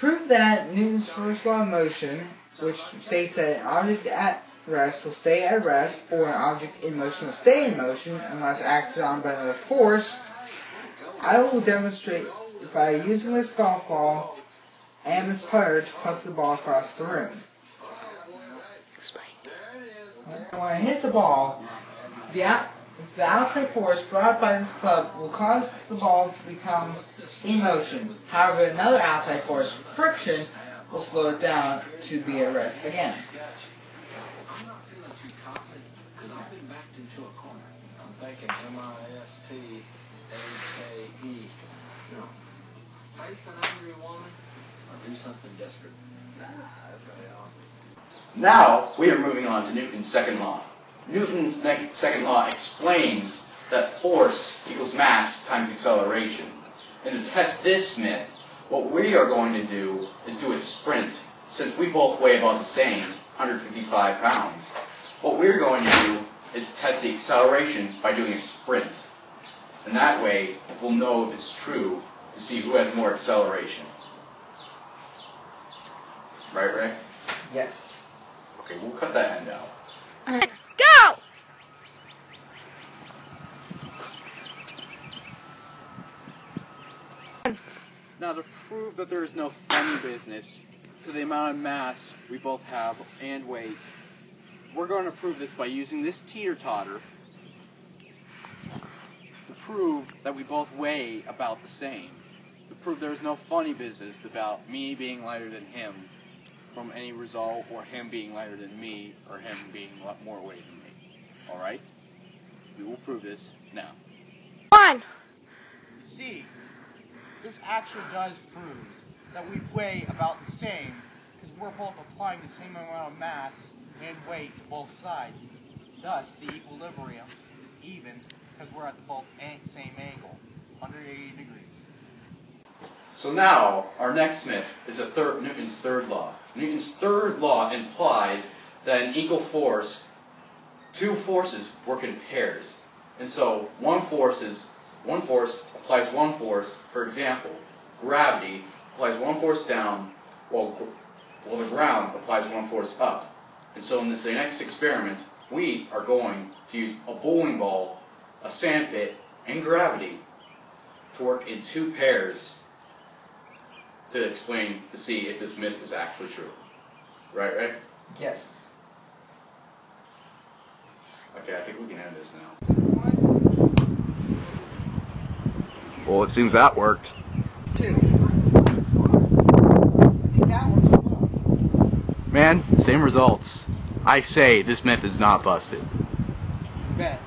proved that Newton's first law of motion, which states that an object at rest will stay at rest, or an object in motion will stay in motion unless acted on by another force, I will demonstrate by using this golf ball and this putter to putt the ball across the room. When I hit the ball, the, the outside force brought by this club will cause the ball to become in motion. However, another outside force, friction, will slow it down to be at rest again. A thinking do something desperate. Nah, that's really awesome. Now, we are moving on to Newton's second law. Newton's second law explains that force equals mass times acceleration. And to test this myth, what we are going to do is do a sprint. Since we both weigh about the same, 155 pounds, what we're going to do is test the acceleration by doing a sprint. And that way, we'll know if it's true to see who has more acceleration. Right, Ray? Yes. Okay, we'll cut that end out. Go! Now, to prove that there is no funny business to the amount of mass we both have and weight, we're going to prove this by using this teeter totter to prove that we both weigh about the same. To prove there is no funny business about me being lighter than him from any result, or him being lighter than me, or him being a lot more weight than me. Alright? We will prove this now. One. See, this actually does prove that we weigh about the same because we're both applying the same amount of mass and weight to both sides. Thus, the equilibrium is even because we're at the both same angle, 180 degrees. So now, our next myth is a third, Newton's third law. Newton's third law implies that an equal force, two forces work in pairs. And so one force is one force applies one force. For example, gravity applies one force down, while, while the ground applies one force up. And so in this next experiment, we are going to use a bowling ball, a sandpit, and gravity to work in two pairs to explain to see if this myth is actually true. Right, right? Yes. Okay, I think we can end this now. Well, it seems that worked. Two. That works well. Man, same results. I say this myth is not busted. Bet.